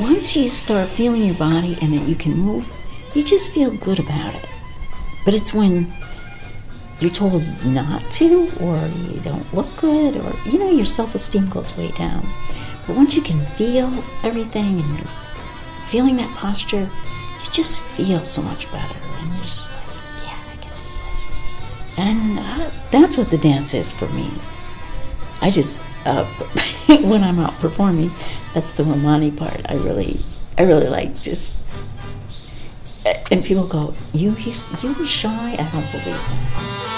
once you start feeling your body and that you can move, you just feel good about it. But it's when you're told not to, or you don't look good, or you know, your self esteem goes way down. But once you can feel everything and you're feeling that posture, you just feel so much better. And you're just like, yeah, I can do this. And uh, that's what the dance is for me. I just, when I'm out performing. That's the Romani part. I really, I really like just. And people go, "You, you, you shy." I don't believe that.